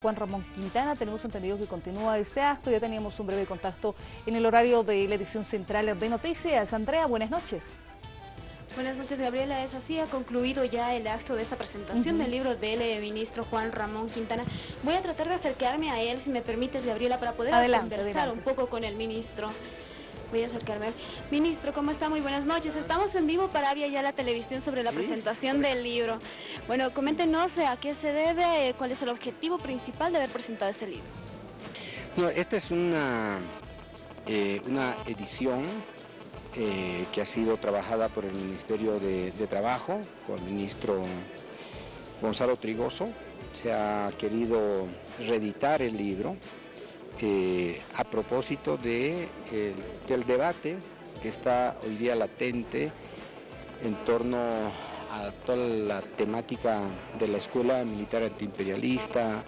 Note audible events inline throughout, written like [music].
Juan Ramón Quintana, tenemos entendido que continúa ese acto, ya teníamos un breve contacto en el horario de la edición central de noticias. Andrea, buenas noches. Buenas noches, Gabriela. Es así, ha concluido ya el acto de esta presentación del libro del eh, ministro Juan Ramón Quintana. Voy a tratar de acercarme a él, si me permites, Gabriela, para poder conversar un poco con el ministro. Voy a acercarme. Ministro, ¿cómo está? Muy buenas noches. Estamos en vivo para Avia ya la televisión sobre la presentación del libro. Bueno, coméntenos eh, a qué se debe, eh, cuál es el objetivo principal de haber presentado este libro. No, esta es una, eh, una edición que ha sido trabajada por el Ministerio de, de Trabajo, con el ministro Gonzalo Trigoso. Se ha querido reeditar el libro a propósito de, del debate que está hoy día latente en torno a toda la temática de la escuela militar antiimperialista,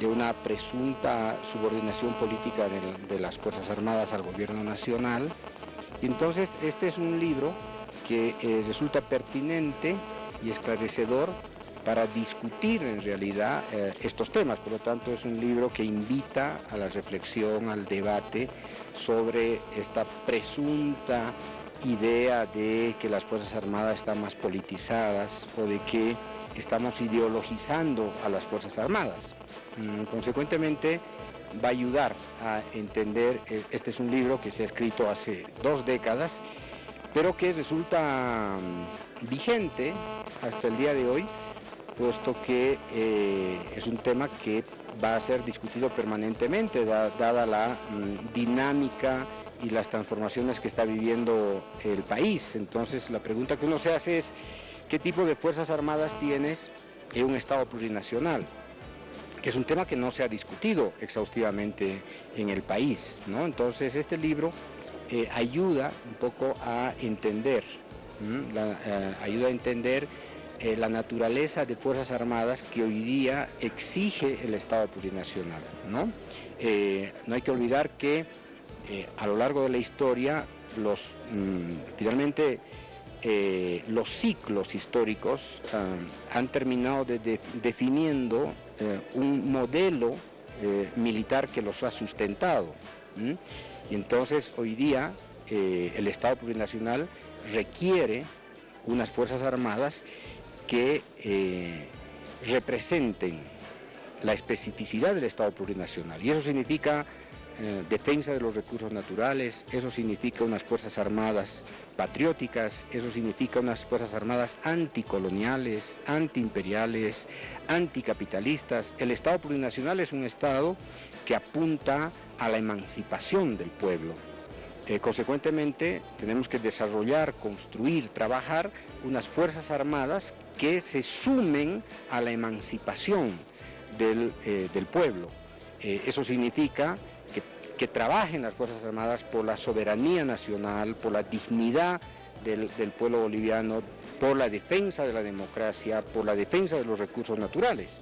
de una presunta subordinación política de, de, las Fuerzas Armadas al gobierno nacional. Y entonces este es un libro que eh, resulta pertinente y esclarecedor para discutir en realidad eh, estos temas. Por lo tanto, es un libro que invita a la reflexión, al debate sobre esta presunta idea de que las Fuerzas Armadas están más politizadas o de que estamos ideologizando a las Fuerzas Armadas. Mm, consecuentemente, va a ayudar a entender, eh, este es un libro que se ha escrito hace dos décadas, pero que resulta mm, vigente hasta el día de hoy puesto que eh, es un tema que va a ser discutido permanentemente, dada la mm, dinámica y las transformaciones que está viviendo el país. Entonces la pregunta que uno se hace es, ¿qué tipo de Fuerzas Armadas tienes en un Estado plurinacional? que es un tema que no se ha discutido exhaustivamente en el país. ¿no? Entonces este libro eh, ayuda un poco a entender, eh, ayuda a entender eh, la naturaleza de Fuerzas Armadas que hoy día exige el Estado plurinacional. No, eh, no hay que olvidar que eh, a lo largo de la historia, los, mm, finalmente, los ciclos históricos han terminado definiendo un modelo militar que los ha sustentado. Y entonces hoy día el Estado plurinacional requiere unas Fuerzas Armadas que eh, representen la especificidad del Estado plurinacional. Y eso significa eh, defensa de los recursos naturales, eso significa unas Fuerzas Armadas patrióticas, eso significa unas Fuerzas Armadas anticoloniales, antiimperiales, anticapitalistas. El Estado plurinacional es un Estado que apunta a la emancipación del pueblo, eh, consecuentemente, tenemos que desarrollar, construir, trabajar unas Fuerzas Armadas que se sumen a la emancipación del, eh, pueblo. Eh, eso significa que, que, trabajen las Fuerzas Armadas por la soberanía nacional, por la dignidad del, pueblo boliviano, por la defensa de la democracia, por la defensa de los recursos naturales.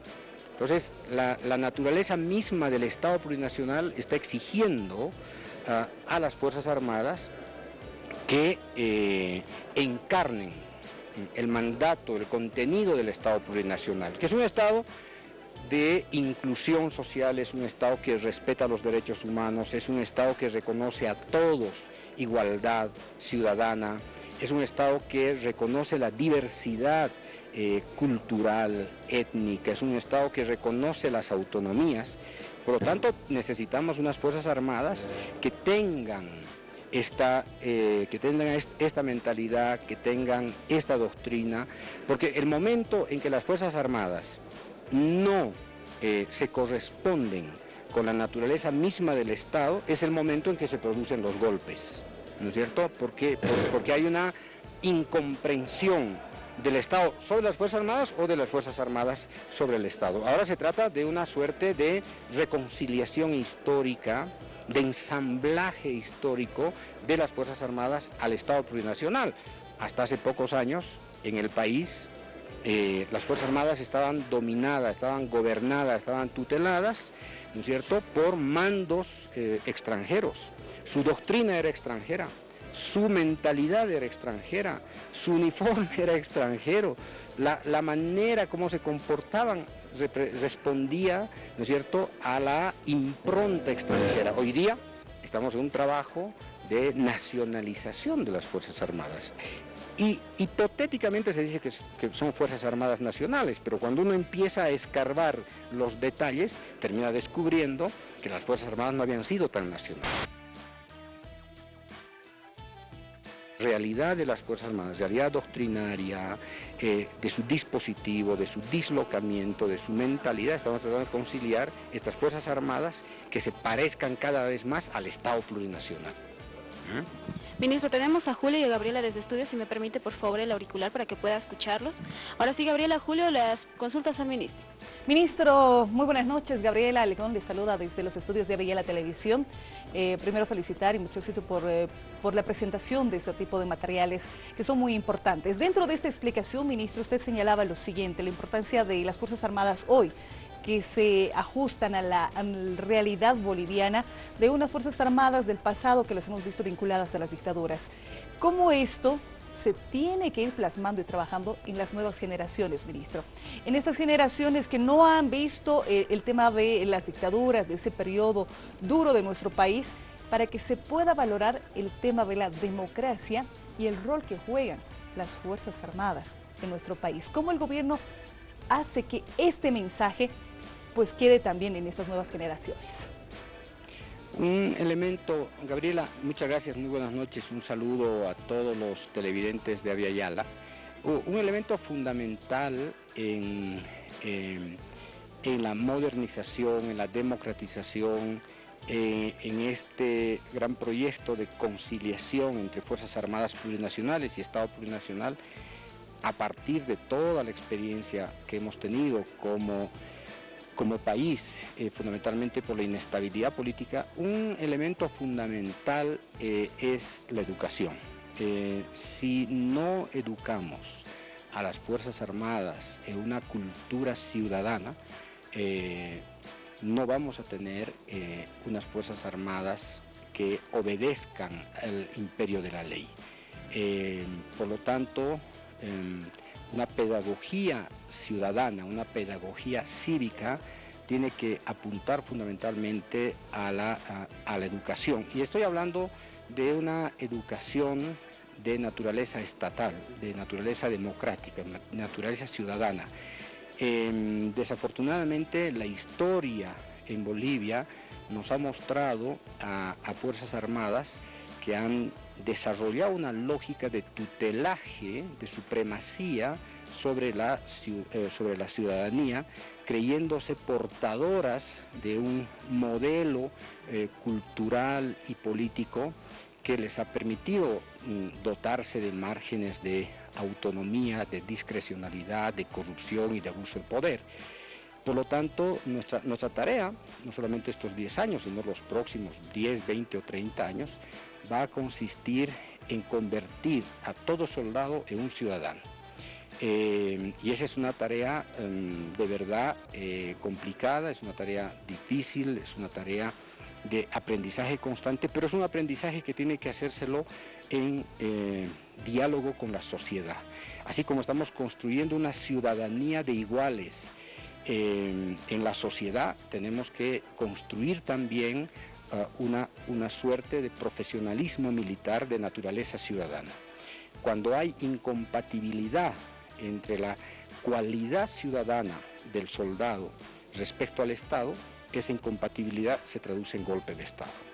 Entonces, la, naturaleza misma del Estado plurinacional está exigiendo a, las Fuerzas Armadas que eh, encarnen el mandato, el contenido del Estado plurinacional, que es un Estado de inclusión social, es un Estado que respeta los derechos humanos, es un Estado que reconoce a todos igualdad ciudadana, es un Estado que reconoce la diversidad eh, cultural, étnica, es un Estado que reconoce las autonomías. Por lo tanto, necesitamos unas Fuerzas Armadas que tengan eh, que tengan esta mentalidad, que tengan esta doctrina, porque el momento en que las Fuerzas Armadas no eh, se corresponden con la naturaleza misma del Estado, es el momento en que se producen los golpes, ¿no es cierto? Porque, porque hay una incomprensión del Estado sobre las Fuerzas Armadas o de las Fuerzas Armadas sobre el Estado. Ahora se trata de una suerte de reconciliación histórica, de ensamblaje histórico de las Fuerzas Armadas al Estado plurinacional. Hasta hace pocos años en el país eh, las Fuerzas Armadas estaban dominadas, estaban gobernadas, estaban tuteladas, ¿no es cierto?, por mandos eh, extranjeros. Su doctrina era extranjera su mentalidad era extranjera, su uniforme era extranjero, la, manera como se comportaban respondía, ¿no es cierto?, a la impronta extranjera. Hoy día estamos en un trabajo de nacionalización de las Fuerzas Armadas. Y hipotéticamente se dice que, son Fuerzas Armadas nacionales, pero cuando uno empieza a escarbar los detalles, termina descubriendo que las Fuerzas Armadas no habían sido tan nacionales. Realidad de las Fuerzas Armadas, realidad doctrinaria, eh, de su dispositivo, de su dislocamiento, de su mentalidad, estamos tratando de conciliar estas Fuerzas Armadas que se parezcan cada vez más al Estado plurinacional. Ministro, tenemos a Julio y a Gabriela desde estudios, si me permite por favor el auricular para que pueda escucharlos. Ahora sí, Gabriela, Julio, las consultas al ministro. Ministro, muy buenas noches. Gabriela Alecón le saluda desde los estudios de la Televisión. Eh, primero felicitar y mucho éxito por, eh, por la presentación de este tipo de materiales que son muy importantes. Dentro de esta explicación, ministro, usted señalaba lo siguiente, la importancia de las Fuerzas Armadas hoy que se ajustan a la, realidad boliviana de unas Fuerzas Armadas del pasado que las hemos visto vinculadas a las dictaduras. ¿Cómo esto se tiene que ir plasmando y trabajando en las nuevas generaciones, ministro. En estas generaciones que no han visto eh, el tema de las dictaduras, de ese periodo duro de nuestro país, para que se pueda valorar el tema de la democracia y el rol que juegan las Fuerzas Armadas de nuestro país. ¿Cómo el gobierno hace que este mensaje pues quede también en estas nuevas generaciones. Un elemento, Gabriela, muchas gracias, muy buenas noches, un saludo a todos los televidentes de Aviala. Un elemento fundamental en, en la modernización, en la democratización, eh, en este gran proyecto de conciliación entre Fuerzas Armadas plurinacionales y Estado plurinacional, a partir de toda la experiencia que hemos tenido como como país, eh, fundamentalmente por la inestabilidad política, un elemento fundamental eh, es la educación. Eh, si no educamos a las Fuerzas Armadas en una cultura ciudadana, no vamos a tener unas Fuerzas Armadas que obedezcan al imperio de la ley. por lo tanto, em, una pedagogía ciudadana, una pedagogía cívica, tiene que apuntar fundamentalmente a la, a, la educación. Y estoy hablando de una educación de naturaleza estatal, de naturaleza democrática, de naturaleza ciudadana. Em, desafortunadamente la historia en Bolivia nos ha mostrado a, a Fuerzas Armadas que han desarrollado una lógica de tutelaje, de supremacía sobre la, eh, sobre la ciudadanía, creyéndose portadoras de un modelo eh, cultural y político que les ha permitido mm, dotarse de márgenes de autonomía, de discrecionalidad, de corrupción y de abuso de poder. Por lo tanto, nuestra, tarea, no solamente estos 10 años, sino los próximos 10, 20 o 30 años, va a consistir en convertir a todo soldado en un ciudadano. Eh, y esa es una tarea em, de verdad eh, complicada, es una tarea difícil, es una tarea de aprendizaje constante, pero es un aprendizaje que tiene que hacérselo en eh, diálogo con la sociedad. Así como estamos construyendo una ciudadanía de iguales en la sociedad, tenemos que construir también una, una suerte de profesionalismo militar de naturaleza ciudadana. Cuando hay incompatibilidad entre la cualidad ciudadana del soldado respecto al Estado, esa incompatibilidad se traduce en golpe de Estado.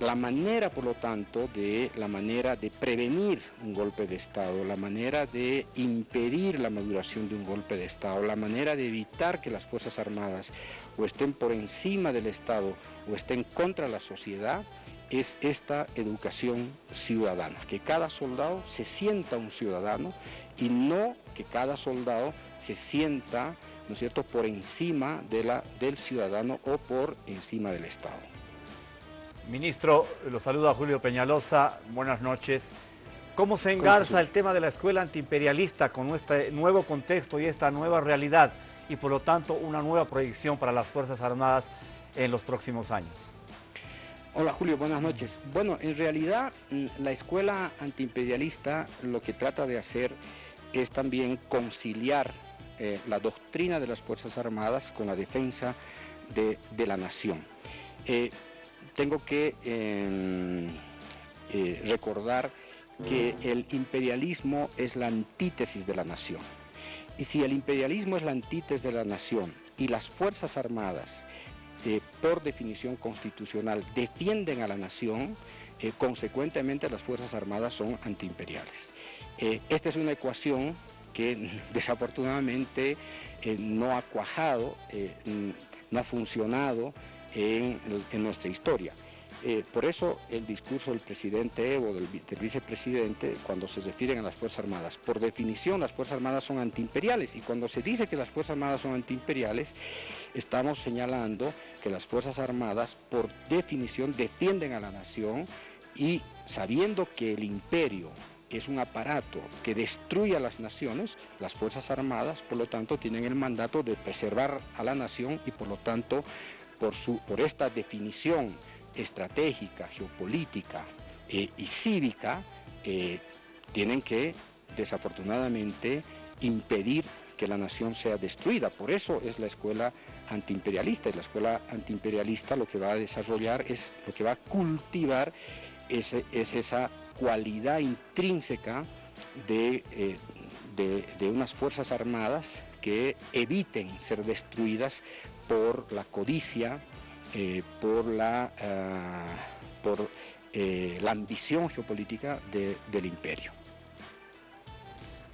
La manera, por lo tanto, de la manera de prevenir un golpe de Estado, la manera de impedir la maduración de un golpe de Estado, la manera de evitar que las Fuerzas Armadas o estén por encima del Estado o estén contra la sociedad, es esta educación ciudadana, que cada soldado se sienta un ciudadano y no que cada soldado se sienta, ¿no cierto?, por encima de la, del ciudadano o por encima del Estado. Ministro, lo saluda Julio Peñalosa, buenas noches. ¿Cómo se engarza el tema de la escuela antiimperialista con este nuevo contexto y esta nueva realidad y por lo tanto una nueva proyección para las Fuerzas Armadas en los próximos años? Hola Julio, buenas noches. Bueno, en realidad mm, la escuela antiimperialista lo que trata de hacer es también conciliar eh, la doctrina de las Fuerzas Armadas con la defensa de, la nación. Eh, tengo que em, recordar que el imperialismo es la antítesis de la nación. Y si el imperialismo es la antítesis de la nación y las Fuerzas Armadas, por definición constitucional, defienden a la nación, consecuentemente las Fuerzas Armadas son antiimperiales. esta es una ecuación que [laughs] desafortunadamente eh, no ha cuajado, eh, no ha funcionado en, nuestra historia. Eh, por eso el discurso del presidente Evo, del, vicepresidente, cuando se refieren a las Fuerzas Armadas, por definición las Fuerzas Armadas son antiimperiales y cuando se dice que las Fuerzas Armadas son antiimperiales, estamos señalando que las Fuerzas Armadas por definición defienden a la nación y sabiendo que el imperio es un aparato que destruye a las naciones, las Fuerzas Armadas, por lo tanto, tienen el mandato de preservar a la nación y por lo tanto, por, su, por esta definición estratégica, geopolítica eh, y cívica, eh, tienen que, desafortunadamente, impedir que la nación sea destruida. Por eso es la escuela antiimperialista. Y la escuela antiimperialista lo que va a desarrollar es, lo que va a cultivar es, es esa cualidad intrínseca eh, de, unas Fuerzas Armadas que eviten ser destruidas por la codicia, eh, por, la, ah, por eh, la ambición geopolítica del imperio.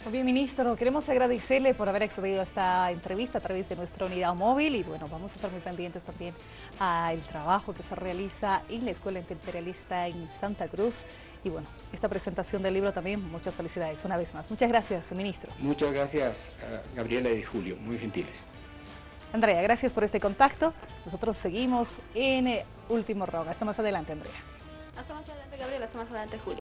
Muy bien, ministro, queremos agradecerle por haber accedido a esta entrevista a través de nuestra unidad móvil y bueno, vamos a estar muy pendientes también al trabajo que se realiza en la Escuela Imperialista en Santa Cruz y bueno, esta presentación del libro también, muchas felicidades una vez más. Muchas gracias, ministro. Muchas gracias, Gabriela y Julio, muy gentiles. Andrea, gracias por este contacto. Nosotros seguimos en Último Round. Hasta más adelante, Andrea. Hasta más adelante, Gabriela. Hasta más adelante, Julio.